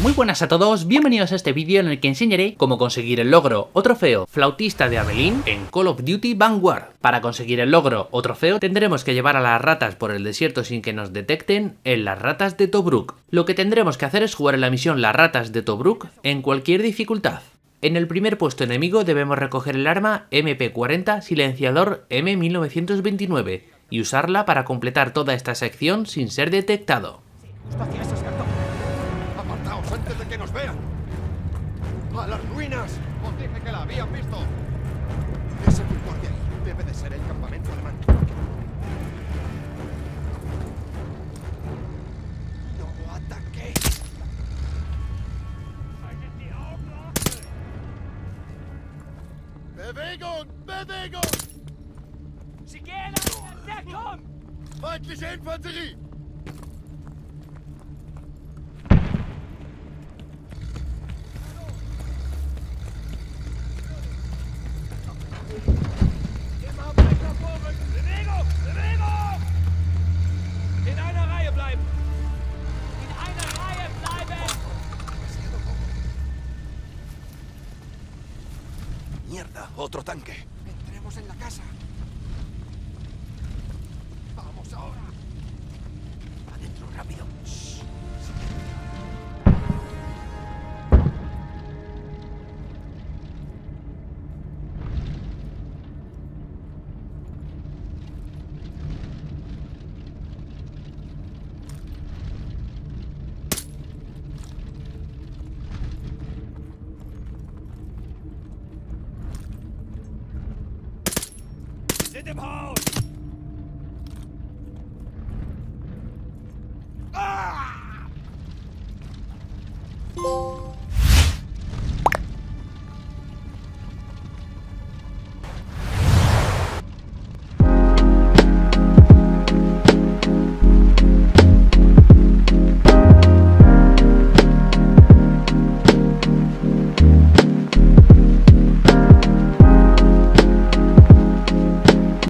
muy buenas a todos, bienvenidos a este vídeo en el que enseñaré cómo conseguir el logro o trofeo Flautista de Abelín en Call of Duty Vanguard. Para conseguir el logro o trofeo tendremos que llevar a las ratas por el desierto sin que nos detecten en las ratas de Tobruk. Lo que tendremos que hacer es jugar en la misión Las ratas de Tobruk en cualquier dificultad. En el primer puesto enemigo debemos recoger el arma MP40 silenciador M1929 y usarla para completar toda esta sección sin ser detectado. ¡Apartaos antes de que nos vean! ¡A las ruinas! Os dije que la habían visto. Ese pulpor de ahí debe de ser el campamento alemán. ¡No ataquéis! Bewegung! Bewegung! Sie gehen an der Deckung! Feindliche Infanterie! ¡Mierda! ¡Otro tanque! Entremos en la casa. ¡Vamos ahora! Adentro, rápido. Shh. Sind im Haus! ¡Ah!